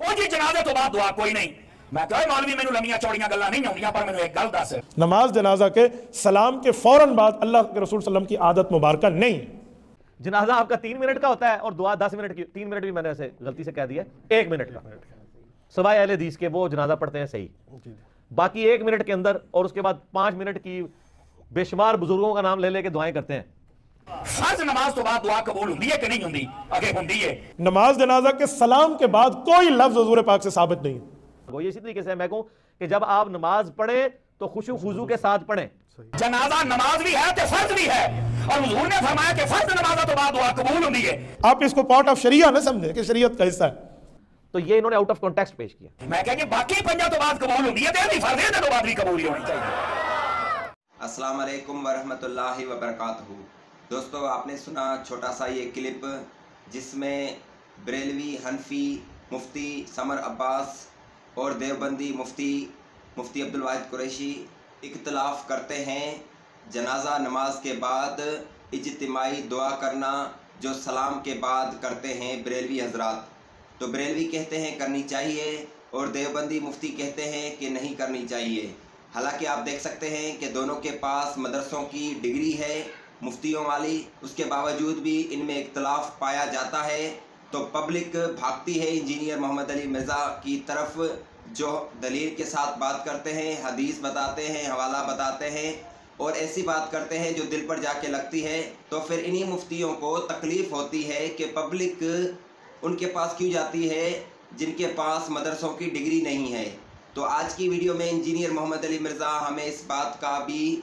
وہ جی جنازے تو بعد دعا کوئی نہیں میں کہا مولوی میں لمیاں چوڑیاں گلہ نہیں ہونیاں پر میں ایک گل دس نماز جنازہ کے سلام کے فوراں بعد اللہ کے رسول صلی اللہ علیہ وسلم کی عادت مبارکہ نہیں جنازہ آپ کا تین منٹ کا ہوتا ہے اور دعا دس منٹ کی تین منٹ بھی میں نے اسے غلطی سے کہہ دیا ایک منٹ کا۔ سوائے اہل حدیث کے وہ جنازہ پڑھتے ہیں صحیح۔ جی۔ باقی ایک منٹ کے اندر اور اس کے بعد پانچ منٹ کی بے شمار بزرگوں کا نام لے لے کے دعائیں کرتے ہیں۔ فرض نماز تو بعد دعا قبول ہوندی ہے کہ نہیں ہوں ہوندی؟ اگے ہوندی ہے۔ نماز جنازہ کے سلام کے بعد کوئی لفظ حضور پاک سے ثابت نہیں۔ وہ اسی طریقے سے میں کہوں کہ جب آپ نماز پڑھیں تو خشوع خضوع کے ساتھ پڑھیں۔ جنازہ نماز بھی ہے تو فرض بھی ہے۔ اور حضور نے فرمایا کہ فرض نمازہ تو بعد دعا قبول ہوندی ہے۔ آپ اس کو پارٹ آف شریعہ نہ سمجھیں کہ شریعت کا حصہ ہے۔ تو یہ انہوں نے آؤٹ آف کانٹیکسٹ پیش کیا۔ میں کہا کہ باقی پنجہ تو بعد قبول ہوندی ہے تے بھی فرض ہے تو بعد بھی قبول ہونی چاہیے۔ السلام علیکم ورحمت اللہ وبرکاتہ۔ دوستو، آپ نے سنا چھوٹا سا یہ کلپ جس میں بریلوی حنفی مفتی ثمر عباس اور دیوبندی مفتی مفتی عبد الواحد قریشی اختلاف کرتے ہیں۔ جنازہ نماز کے بعد اجتماعی دعا کرنا جو سلام کے بعد کرتے ہیں بریلوی حضرات۔ تو بریلوی کہتے ہیں کرنی چاہیے اور دیوبندی مفتی کہتے ہیں کہ نہیں کرنی چاہیے۔ حالانکہ آپ دیکھ سکتے ہیں کہ دونوں کے پاس مدرسوں کی ڈگری ہے۔ مفتیوں والی، اس کے باوجود بھی ان میں اختلاف پایا جاتا ہے۔ تو پبلک بھاگتی ہے انجینئر محمد علی مرزا کی طرف، جو دلیل کے ساتھ بات کرتے ہیں، حدیث بتاتے ہیں، حوالہ بتاتے ہیں اور ایسی بات کرتے ہیں جو دل پر جا کے لگتی ہے۔ تو پھر انہی مفتیوں کو تکلیف ہوتی ہے کہ پبلک ان کے پاس کیوں جاتی ہے جن کے پاس مدرسوں کی ڈگری نہیں ہے۔ تو آج کی ویڈیو میں انجینئر محمد علی مرزا ہمیں اس بات کا بھی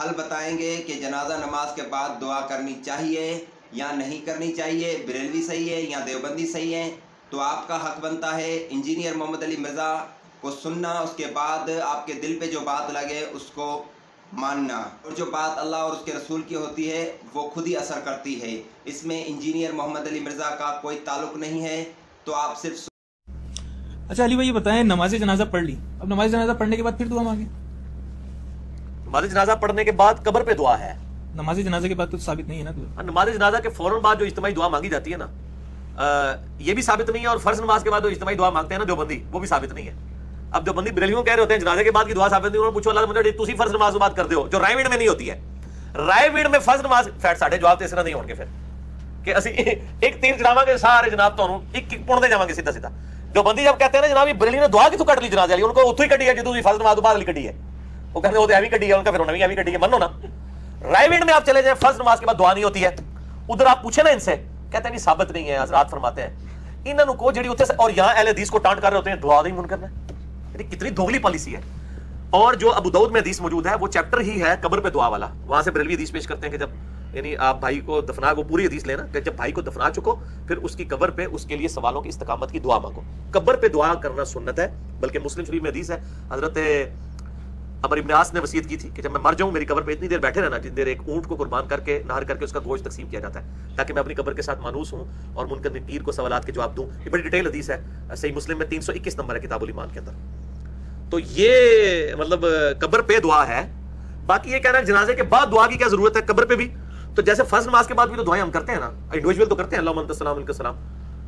حل بتائیں گے کہ جنازہ نماز کے بعد دعا کرنی چاہیے یا نہیں کرنی چاہیے، بریلوی صحیح ہے یا دیوبندی صحیح ہے؟ تو آپ کا حق بنتا ہے، انجینئر محمد علی مرزا کو سننا، اس کے بعد آپ کے دل پہ جو بات لگے اس کو ماننا۔ اور جو بات اللہ اور اس کے رسول کی ہوتی ہے، وہ خود ہی اثر کرتی ہے۔ اس میں انجینئر محمد علی مرزا کا کوئی تعلق نہیں ہے، تو آپ صرف اچھا علی بھائی، یہ بتائیں، نماز جنازہ پڑھ لی۔ اب نماز جنازہ پڑھنے کے بعد پھر دعا مانگیں۔ نماز جنازہ پڑھنے کے بعد قبر پہ دعا ہے۔ نماز جنازہ کے بعد تو ثابت نہیں ہے نا نماز جنازہ کے فوراً بعد جو اجتماعی دعا مانگی جاتی ہے نا یہ بھی ثابت نہیں ہے اور فرض نماز کے بعد جو اجتماعی دعا مانگتے ہیں نا دیوبندی وہ بھی ثابت نہیں ہے۔ اب دیوبندی بریلیوں کہہ رہے ہوتے ہیں جنازے کے بعد کی دعا ثابت نہیں انہوں پوچھو اللہ مجھے تو فرض نماز بات کر ہو جو رائے ویڈ میں نہیں ہوتی ہے۔ رائے ویڈ میں فرض نماز فیٹ ساڑھے جواب تیسے نہ نہیں ہونگے پھر۔ کہ اسی ایک تیر چلاواں کے سارے جناب تو ایک ایک پون دے جاواں گے سیدھا سیدھا۔ بندی جب کہتے ہیں نا جناب بریلی نے دعا کی تو کٹ لی جنازے والی؟ ان کو اتھو ہی کٹی ہے جو تو فرض نماز بعد کٹی ہے۔ وہ کہتے ہیں وہ تو ایوی کٹی ہے ان کا پھر ہونا بھی ایوی کٹی گیا منو نا رائیوینڈ میں آپ چلے جائیں فرض نماز کے بعد دعا نہیں ہوتی ہے ادھر آپ پوچھیں نا ان سے کہتے ہیں نہیں ثابت نہیں ہے حضرات فرماتے ہیں انہوں کو جڑی ہوتے ہیں اور یہاں اہل حدیث کو ٹانٹ کر رہے ہوتے ہیں دعا دیں من کرنا یعنی کتنی دھوگلی پالیسی ہے اور جو ابو دعود میں حدیث موجود ہے وہ چیپٹر ہی ہے قبر پہ دعا والا وہاں سے بریلوی حدیث پیش کرتے ہیں کہ جب یعنی آپ بھائی کو دفنا کو پوری حدیث لینا کہ جب بھائی کو دفنا چکو پھر اس کی قبر پہ اس کے لیے سوالوں کی استقامت کی دعا مانگو قبر پہ دعا کرنا سنت ہے بلکہ مسلم شریف میں حدیث ہے حضرت عمر ابن عاص نے وسیعت کی تھی کہ جب میں مر جاؤں، میری قبر پہ اتنی دیر بیٹھے رہنا، جتنی دیر ایک اونٹ کو قربان کر کے نہر کر کے اس کا گوشت تقسیم کیا جاتا ہے، تاکہ میں اپنی قبر کے ساتھ مانوس ہوں اور منکر پیر کو سوالات کے جواب دوں۔ یہ بڑی ڈیٹیل حدیث ہے، صحیح مسلم میں تین سو اکیس نمبر ہے کتاب الایمان کے اندر۔ تو یہ مطلب قبر پہ دعا ہے۔ باقی یہ کہنا جنازے کے بعد دعا کی کیا ضرورت ہے قبر پہ بھی؟ تو جیسے فرض نماز کے بعد بھی تو دعائیں ہم کرتے ہیں نا انڈیویجول تو کرتے ہیں اللہ السلام علیہ السلام۔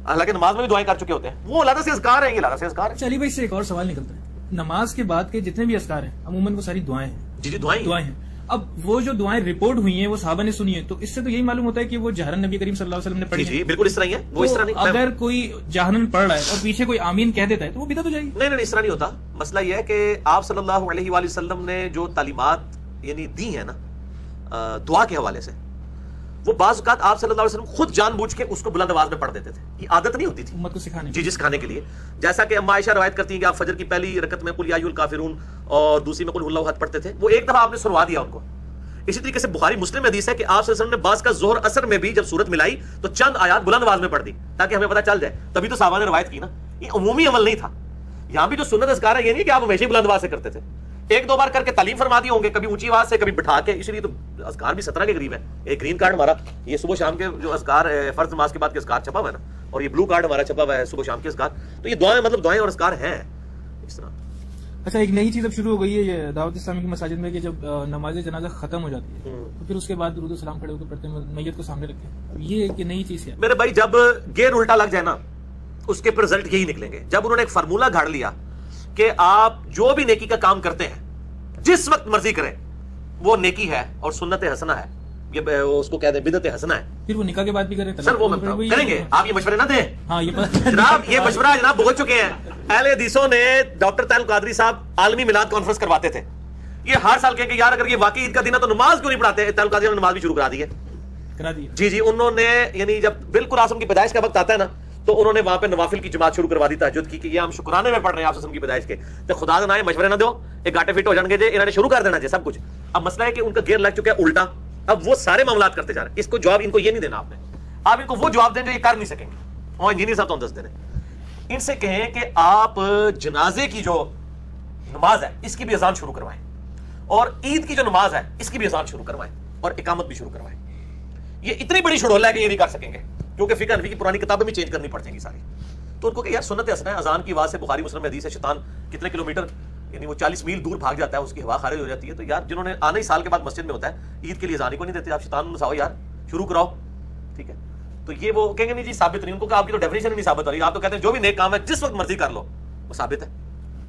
حالانکہ نماز میں بھی دعائیں کر چکے ہوتے ہیں۔ وہ اللہ سے اذکار ہیں، یہ اللہ سے اذکار ہے چلیے بھائی سے ایک اور سوال نکلتا ہے۔ نماز کے بعد کے جتنے بھی اسکار ہیں عموماً وہ ساری دعائیں ہیں۔ جی جی دعائیں دعائیں ہیں۔ اب وہ جو دعائیں رپورٹ ہوئی ہیں وہ صحابہ نے سنی ہیں تو اس سے تو یہی معلوم ہوتا ہے کہ وہ جہرن نبی کریم صلی اللہ علیہ وسلم نے پڑھی جی, جی، بالکل اس طرح ہی ہے وہ اس طرح نہیں اگر کوئی جہرن پڑھ رہا ہے اور پیچھے کوئی آمین کہہ دیتا ہے تو وہ بدت ہو جائے گی۔ نہیں نہیں اس طرح نہیں ہوتا۔ مسئلہ یہ ہے کہ آپ صلی اللہ علیہ وسلم نے جو تعلیمات یعنی دی ہیں نا دعا کے حوالے سے وہ بعض اوقات آپ صلی اللہ علیہ وسلم خود جان بوجھ کے اس کو بلند آواز میں پڑھ دیتے تھے۔ یہ عادت نہیں ہوتی تھی۔ امت کو سکھانے جی جی سکھانے کے لیے۔ جیسا کہ اما عائشہ روایت کرتی ہیں کہ آپ فجر کی پہلی رکت میں قل یا الکافرون اور دوسری میں کل اللہ حد پڑھتے تھے وہ ایک دفعہ آپ نے سنوا دیا ان کو۔ اسی طریقے سے بخاری مسلم حدیث ہے کہ آپ صلی اللہ علیہ وسلم نے بعض کا زہر اثر میں بھی جب صورت ملائی تو چند آیات بلند آواز میں پڑھ دی تاکہ ہمیں پتہ چل جائے۔ تبھی تو صحابہ نے روایت کی نا۔ یہ عمومی عمل نہیں تھا۔ یہاں بھی جو سنت اذکار ہے یہ نہیں کہ آپ ہمیشہ بلند آواز سے کرتے تھے۔ ایک دو بار کر کے تعلیم فرما دی ہوں گے کبھی اونچی آواز سے کبھی بٹھا کے اس لیے تو اذکار بھی سترہ کے قریب ہے ایک گرین کارڈ ہمارا یہ صبح شام کے جو اذکار فرض نماز کے بعد کے اذکار چھپا ہوا ہے نا اور یہ بلو کارڈ ہمارا چھپا ہوا ہے صبح شام کے اذکار۔ تو یہ دعائیں مطلب دعائیں اور اذکار ہیں۔ اس طرح۔ اچھا ایک نئی چیز اب شروع ہو گئی ہے دعوت اسلامی کی مساجد میں کہ جب نماز جنازہ ختم ہو جاتی ہے تو پھر اس کے بعد درود السلام کھڑے ہو کے پڑھتے ہیں میت کو سامنے رکھتے ہیں۔ اب یہ ایک نئی چیز ہے۔ میرے بھائی جب گیئر الٹا لگ جائے نا اس کے پھر رزلٹ یہی نکلیں گے۔ جب انہوں نے ایک فارمولا گھاڑ لیا کہ آپ جو بھی نیکی کا کام کرتے ہیں جس وقت مرضی کریں وہ نیکی ہے اور سنت حسنہ ہے۔ یہ اس کو کہتے ہیں بدت حسنہ ہے۔ پھر وہ نکاح کے بعد بھی کریں سر وہ کریں گے۔ آپ یہ مشورے نہ دیں۔ ہاں جناب یہ مشورہ جناب بھگت چکے ہیں۔ اہل حدیثوں نے ڈاکٹر تعلق قادری صاحب عالمی میلاد کانفرنس کرواتے تھے۔ یہ ہر سال کہیں کہ یار اگر یہ واقعی عید کا دن ہے تو نماز کیوں نہیں پڑھاتے؟ تعلق قادری نے نماز بھی شروع کرا دی ہے۔ جی جی انہوں نے یعنی جب بالکل آسم کی پیدائش کا وقت آتا ہے نا تو انہوں نے وہاں پہ نوافل کی جماعت شروع کروا دی، تحجد کی، کہ یہ ہم شکرانے میں پڑھ رہے ہیں آپ آسم کی پیدائش کے۔ تو خدا نہ آئے مشورے نہ دو ایک گاٹے فٹ ہو جان گے جی انہوں نے شروع کر دینا جی سب کچھ۔ اب مسئلہ ہے کہ ان کا گیئر لگ چکا ہے، الٹا۔ اب وہ سارے معاملات کرتے جا رہے ہیں۔ اس کو جواب ان کو یہ نہیں دینا آپ نے۔ آپ ان کو وہ جواب دیں جو یہ کر نہیں سکیں گے۔ ہاں، اور انجینئر صاحب تو ہم دس دے رہے ہیں۔ ان سے کہیں کہ آپ جنازے کی جو نماز ہے، اس کی بھی اذان شروع کروائیں۔ اور عید کی جو نماز ہے، اس کی بھی اذان شروع کروائیں۔ اور اقامت بھی شروع کروائیں۔ یہ اتنی بڑی شڑولا ہے کہ یہ نہیں کر سکیں گے۔ کیونکہ فقہ حنفی کی پرانی کتابیں بھی چینج کرنی پڑ جائیں گی ساری۔ تو ان کو کہ یار سنت حسن ہے اذان کی آواز سے بخاری، مسلم حدیث ہے، شیطان کتنے کلومیٹر یعنی وہ چالیس میل دور بھاگ جاتا ہے، اس کی ہوا خارج ہو جاتی ہے۔ تو یار جنہوں نے آنے ہی سال کے بعد مسجد میں ہوتا ہے، عید کے لیے اذان کو نہیں دیتے، آپ شیطان نساؤ یار شروع کراؤ، ٹھیک ہے۔ تو یہ وہ کہیں گے نہیں جی ثابت نہیں، ان کو کہ آپ کی تو ڈیفینیشن نہیں ثابت ہو رہی، آپ تو کہتے ہیں جو بھی نیک کام ہے، جس وقت مرضی کر لو، وہ ثابت ہے۔